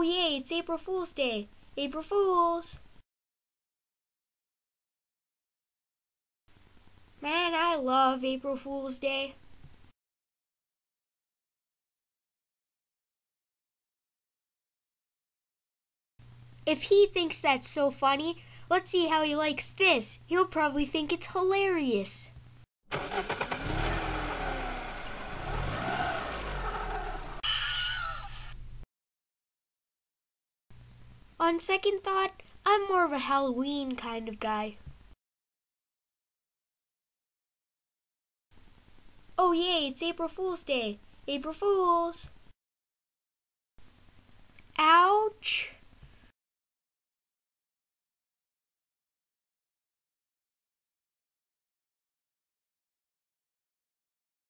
Oh yay, it's April Fool's Day. April Fools! Man, I love April Fool's Day. If he thinks that's so funny, let's see how he likes this. He'll probably think it's hilarious. On second thought, I'm more of a Halloween kind of guy. Oh yay, it's April Fool's Day. April Fools!